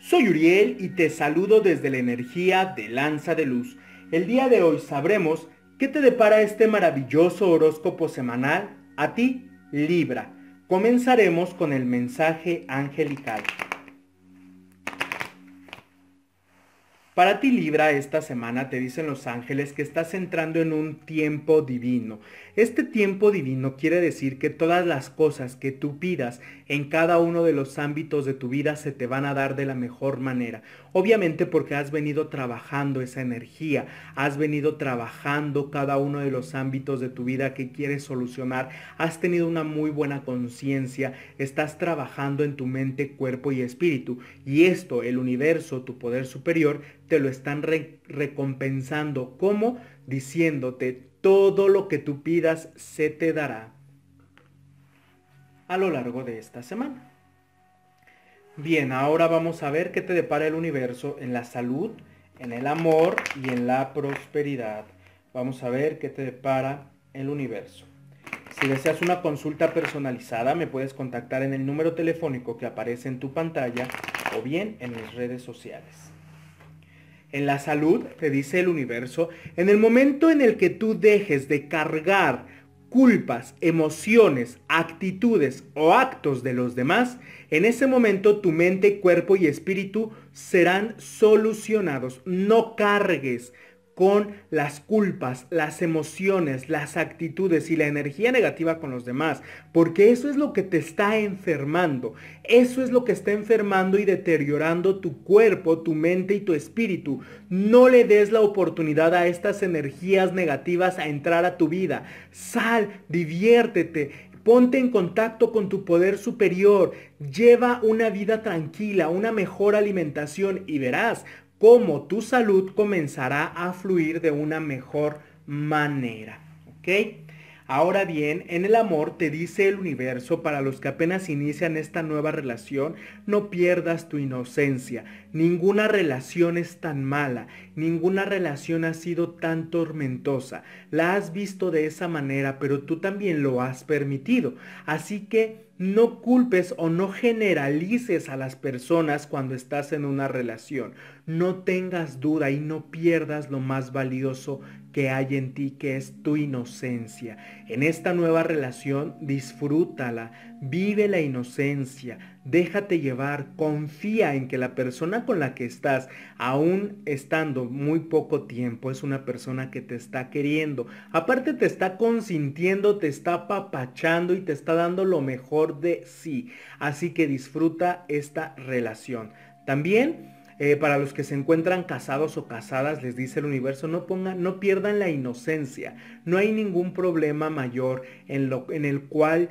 Soy Uriel y te saludo desde la energía de Lanza de Luz. El día de hoy sabremos qué te depara este maravilloso horóscopo semanal a ti, Libra. Comenzaremos con el mensaje angelical. Para ti Libra, esta semana te dicen los ángeles que estás entrando en un tiempo divino. Este tiempo divino quiere decir que todas las cosas que tú pidas en cada uno de los ámbitos de tu vida se te van a dar de la mejor manera. Obviamente porque has venido trabajando esa energía, has venido trabajando cada uno de los ámbitos de tu vida que quieres solucionar, has tenido una muy buena conciencia, estás trabajando en tu mente, cuerpo y espíritu. Y esto, el universo, tu poder superior, te lo están recompensando. como Diciéndote, todo lo que tú pidas se te dará a lo largo de esta semana. Bien, ahora vamos a ver qué te depara el universo en la salud, en el amor y en la prosperidad. Vamos a ver qué te depara el universo. Si deseas una consulta personalizada, me puedes contactar en el número telefónico que aparece en tu pantalla o bien en mis redes sociales en la salud, te dice el universo, en el momento en el que tú dejes de cargar culpas, emociones, actitudes o actos de los demás, en ese momento tu mente, cuerpo y espíritu serán solucionados. No cargues con las culpas, las emociones, las actitudes y la energía negativa con los demás, porque eso es lo que te está enfermando, eso es lo que está enfermando y deteriorando tu cuerpo, tu mente y tu espíritu. No le des la oportunidad a estas energías negativas a entrar a tu vida. Sal, diviértete, Ponte en contacto con tu poder superior, lleva una vida tranquila, una mejor alimentación y verás cómo tu salud comenzará a fluir de una mejor manera. ¿Ok? Ahora bien, en el amor te dice el universo para los que apenas inician esta nueva relación, no pierdas tu inocencia. Ninguna relación es tan mala, ninguna relación ha sido tan tormentosa. La has visto de esa manera, pero tú también lo has permitido. Así que no culpes o no generalices a las personas cuando estás en una relación. No tengas duda y no pierdas lo más valioso que hay en ti, que es tu inocencia. En esta nueva relación, disfrútala, vive la inocencia, déjate llevar, confía en que la persona con la que estás, aún estando muy poco tiempo, es una persona que te está queriendo. Aparte te está consintiendo, te está apapachando y te está dando lo mejor de sí. Así que disfruta esta relación. También eh, para los que se encuentran casados o casadas, les dice el universo, no no pierdan la inocencia. No hay ningún problema mayor en, lo, en el cual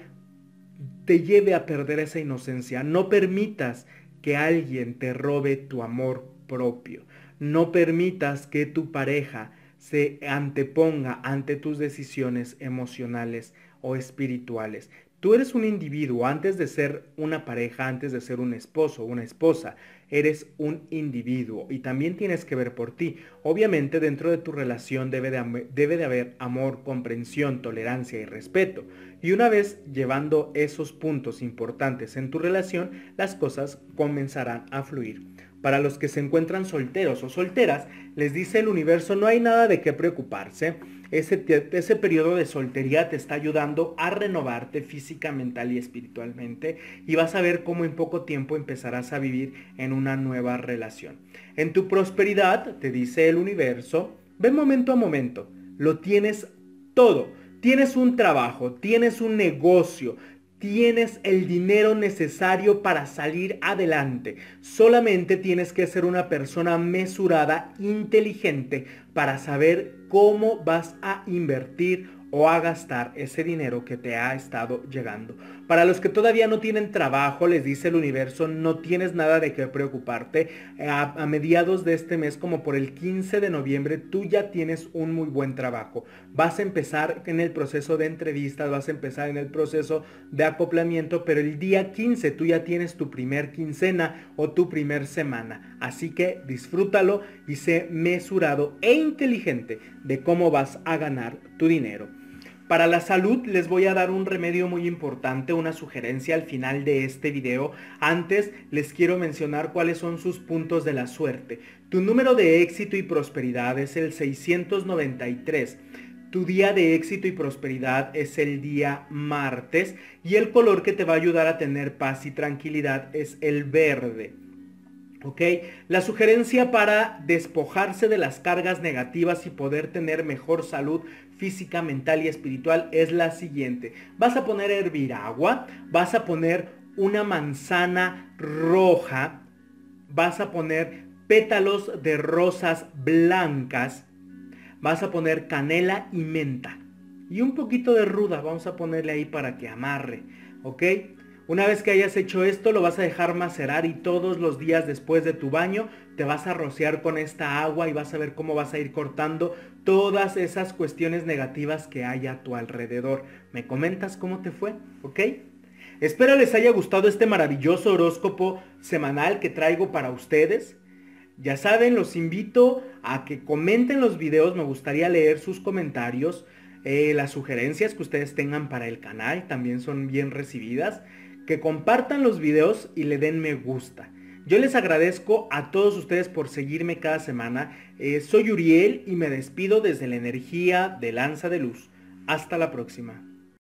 te lleve a perder esa inocencia. No permitas que alguien te robe tu amor propio. No permitas que tu pareja se anteponga ante tus decisiones emocionales o espirituales. Tú eres un individuo antes de ser una pareja, antes de ser un esposo una esposa. Eres un individuo y también tienes que ver por ti. Obviamente dentro de tu relación debe de, debe de haber amor, comprensión, tolerancia y respeto. Y una vez llevando esos puntos importantes en tu relación, las cosas comenzarán a fluir. Para los que se encuentran solteros o solteras, les dice el universo, no hay nada de qué preocuparse ese, ese periodo de soltería te está ayudando a renovarte física, mental y espiritualmente y vas a ver cómo en poco tiempo empezarás a vivir en una nueva relación. En tu prosperidad, te dice el universo, ve momento a momento, lo tienes todo. Tienes un trabajo, tienes un negocio, tienes el dinero necesario para salir adelante. Solamente tienes que ser una persona mesurada, inteligente, para saber cómo vas a invertir o a gastar ese dinero que te ha estado llegando. Para los que todavía no tienen trabajo, les dice el universo, no tienes nada de qué preocuparte. A, mediados de este mes, como por el 15 de noviembre, tú ya tienes un muy buen trabajo. Vas a empezar en el proceso de entrevistas, vas a empezar en el proceso de acoplamiento, pero el día 15 tú ya tienes tu primer quincena o tu primer semana. Así que disfrútalo y sé mesurado e inteligente de cómo vas a ganar tu dinero. Para la salud les voy a dar un remedio muy importante, una sugerencia al final de este video. Antes les quiero mencionar cuáles son sus puntos de la suerte. Tu número de éxito y prosperidad es el 693. Tu día de éxito y prosperidad es el día martes y el color que te va a ayudar a tener paz y tranquilidad es el verde. ¿Ok? La sugerencia para despojarse de las cargas negativas y poder tener mejor salud física, mental y espiritual es la siguiente. Vas a poner a hervir agua, vas a poner una manzana roja, vas a poner pétalos de rosas blancas, vas a poner canela y menta. Y un poquito de ruda vamos a ponerle ahí para que amarre, ¿ok? Una vez que hayas hecho esto, lo vas a dejar macerar y todos los días después de tu baño te vas a rociar con esta agua y vas a ver cómo vas a ir cortando todas esas cuestiones negativas que hay a tu alrededor. ¿Me comentas cómo te fue? ¿Ok? Espero les haya gustado este maravilloso horóscopo semanal que traigo para ustedes. Ya saben, los invito a que comenten los videos, me gustaría leer sus comentarios. Eh, las sugerencias que ustedes tengan para el canal también son bien recibidas que compartan los videos y le den me gusta. Yo les agradezco a todos ustedes por seguirme cada semana. Eh, soy Uriel y me despido desde la energía de Lanza de Luz. Hasta la próxima.